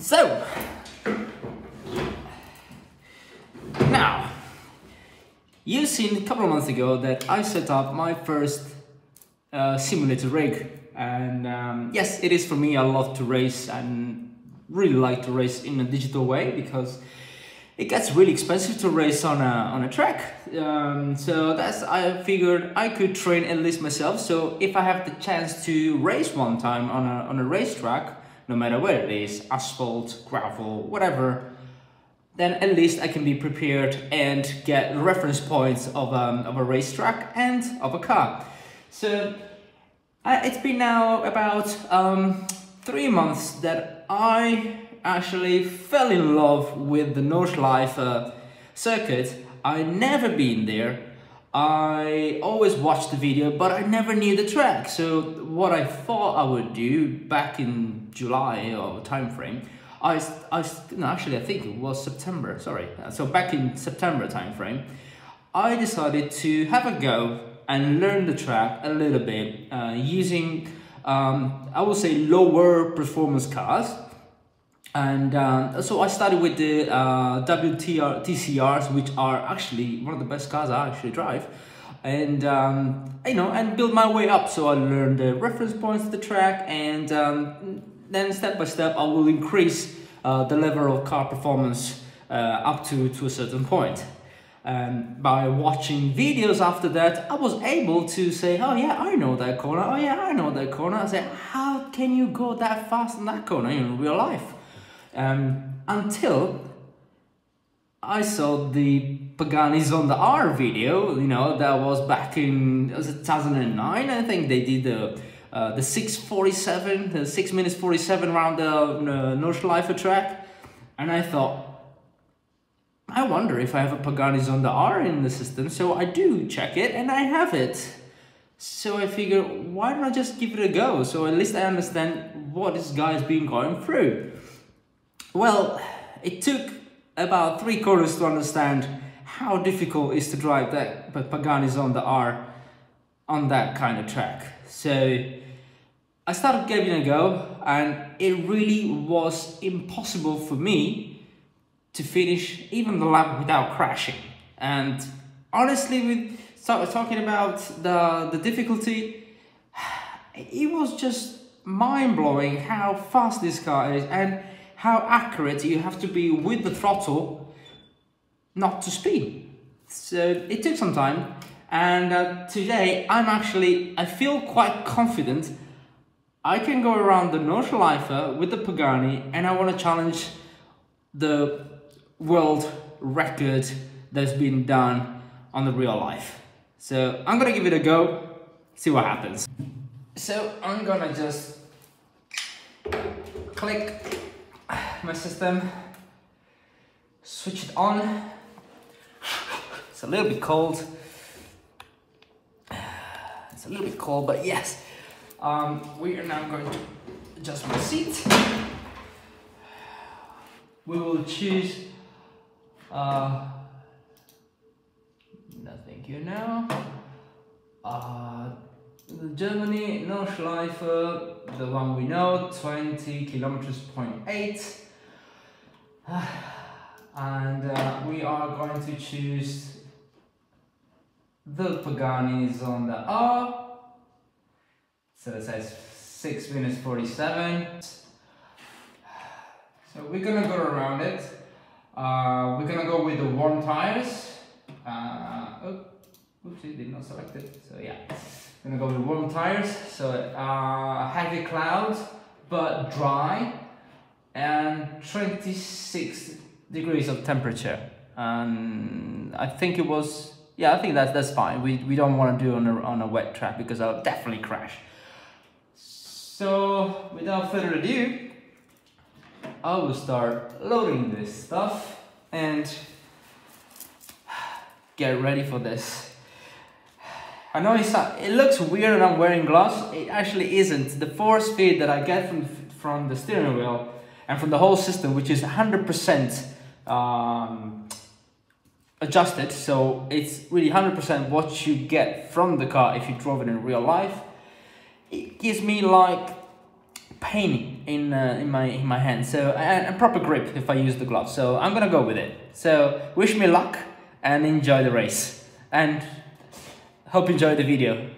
So, now, you've seen a couple of months ago that I set up my first uh, simulator rig. And um, yes, it is for me, I love to race and really like to race in a digital way because it gets really expensive to race on a, on a track. Um, so that's, I figured I could train at least myself. So if I have the chance to race one time on a, on a racetrack, no matter where it is, asphalt, gravel, whatever, then at least I can be prepared and get reference points of, um, of a racetrack and of a car. So uh, it's been now about um, three months that I actually fell in love with the Nordschleife uh, circuit. I never been there. I always watched the video, but I never knew the track. So what I thought I would do back in July or time frame, I, I no, actually I think it was September. Sorry, so back in September time frame, I decided to have a go and learn the track a little bit uh, using um, I would say lower performance cars and uh, so I started with the uh, WTR TCRs, which are actually one of the best cars I actually drive, and um, you know, and build my way up. So I learned the reference points of the track, and um, then step by step, I will increase uh, the level of car performance uh, up to to a certain point. And by watching videos after that, I was able to say, oh yeah, I know that corner. Oh yeah, I know that corner. I said, how can you go that fast in that corner in real life? Um, until I saw the Pagani Zonda R video, you know, that was back in was 2009, I think they did the uh, the 647, the 6 minutes 47 round the uh, Nordschleife track, and I thought, I wonder if I have a Pagani Zonda R in the system, so I do check it, and I have it. So I figure, why don't I just give it a go, so at least I understand what this guy's been going through. Well, it took about three quarters to understand how difficult it is to drive that but Pagani Zonda R on that kind of track. So I started giving a go and it really was impossible for me to finish even the lap without crashing. And honestly, with talking about the, the difficulty, it was just mind-blowing how fast this car is and how accurate you have to be with the throttle not to speed. So it took some time and uh, today I'm actually, I feel quite confident I can go around the Nordschleife with the Pagani and I want to challenge the world record that's been done on the real life. So I'm gonna give it a go, see what happens. So I'm gonna just click my system, switch it on. It's a little bit cold. It's a little bit cold, but yes. Um, we are now going to adjust my seat. We will choose uh, nothing here now. Uh, Germany, Nordschleife, the one we know, 20 kilometers point eight. and uh, we are going to choose the Pagani Zonda R. So it says 6 minutes 47. So we're gonna go around it. Uh, we're gonna go with the warm tires. Uh, oh, oopsie, did not select it. So yeah, gonna go with warm tires. So uh, heavy clouds, but dry and 26 degrees of temperature. And I think it was yeah I think that's that's fine. We, we don't want to do on a, on a wet track because I'll definitely crash. So without further ado I will start loading this stuff and get ready for this. I know it's, it looks weird and I'm wearing gloves. It actually isn't. The force feed that I get from from the steering wheel and from the whole system, which is 100% um, adjusted. So it's really 100% what you get from the car if you drove it in real life. It gives me like pain in uh, in my in my hand. So and, and proper grip if I use the glove. So I'm gonna go with it. So wish me luck and enjoy the race. And hope you enjoy the video.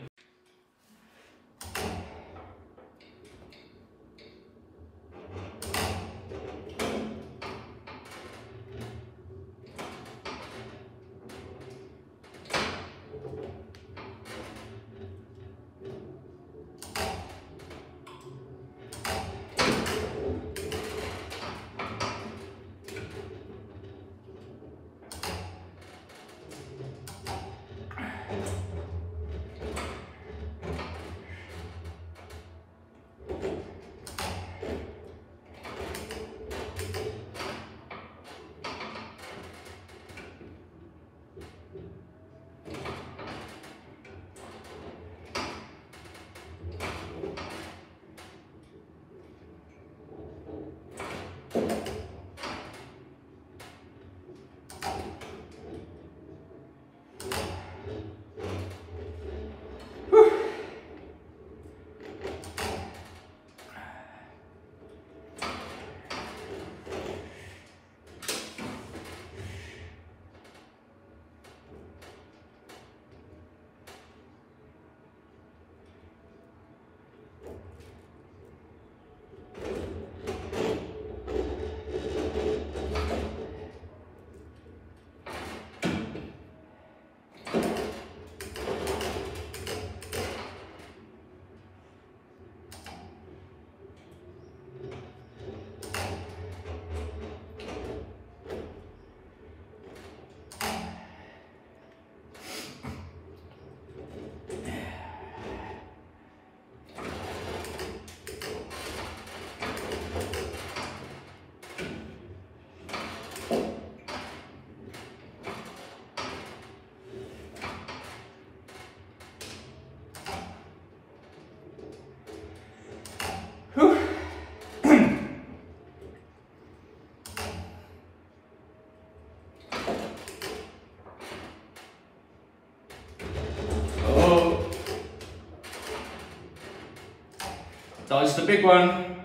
Dodge the big one.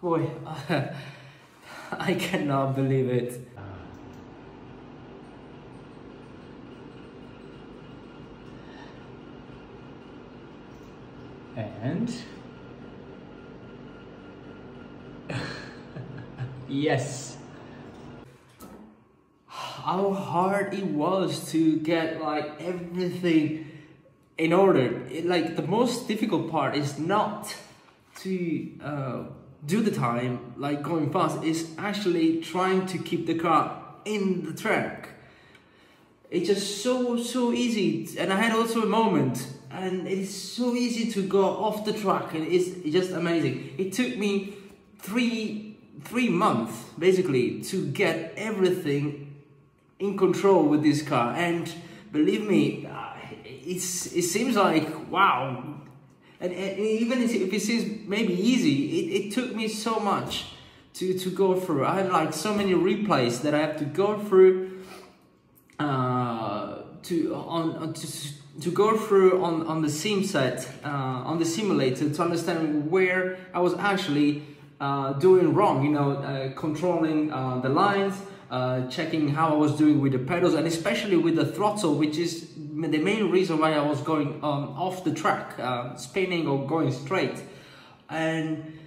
Boy, I cannot believe it. And yes. How hard it was to get like everything in order. It, like the most difficult part is not to uh, do the time like going fast is actually trying to keep the car in the track. It's just so so easy. And i had also a moment and it is so easy to go off the track and it's just amazing. It took me three three months basically to get everything in control with this car. And believe me uh, it's it seems like wow and, and even if it seems maybe easy it, it took me so much to to go through i have like so many replays that i have to go through uh, to on, on to, to go through on on the sim set uh, on the simulator to understand where I was actually uh, doing wrong. You know, uh, controlling uh, the lines, uh, checking how I was doing with the pedals, and especially with the throttle, which is the main reason why I was going um, off the track, spinning or going straight, and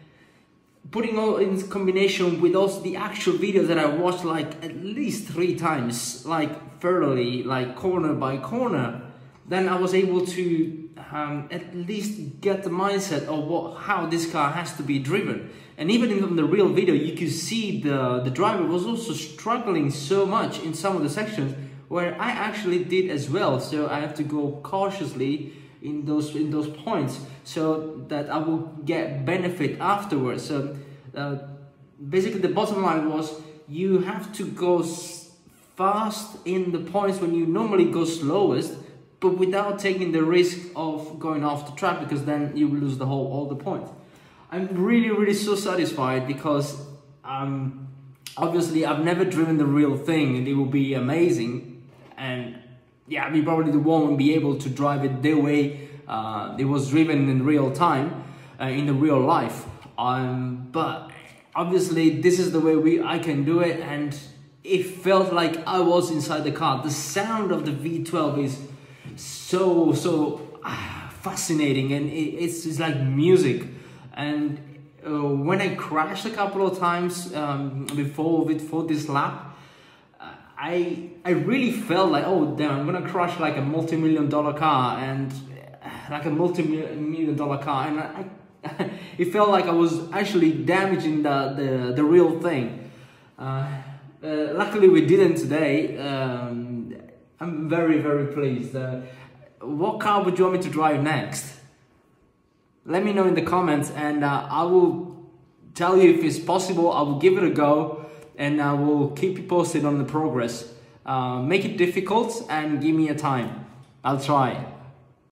putting all in combination with also the actual videos that I watched like at least three times, like thoroughly, like corner by corner, then I was able to um, at least get the mindset of what how this car has to be driven. And even in the real video, you could see the, the driver was also struggling so much in some of the sections where I actually did as well. So I have to go cautiously in those in those points so that I will get benefit afterwards. So uh, basically the bottom line was you have to go fast in the points when you normally go slowest but without taking the risk of going off the track because then you lose the whole all the points. I'm really really so satisfied because um, obviously I've never driven the real thing and it will be amazing yeah we probably won't be able to drive it the way uh, it was driven in real time uh, in the real life um, but obviously this is the way we I can do it and it felt like I was inside the car. The sound of the V12 is so so ah, fascinating and it, it's, it's like music and uh, when I crashed a couple of times um, before this lap I I really felt like oh damn I'm gonna crush like a multi-million dollar car and uh, like a multi-million dollar car and I, it felt like I was actually damaging the, the, the real thing. Uh, uh, luckily we didn't today. Um, I'm very, very pleased. Uh, what car would you want me to drive next? Let me know in the comments and uh, I will tell you if it's possible. I will give it a go and I will keep you posted on the progress. Uh, make it difficult and give me a time. I'll try.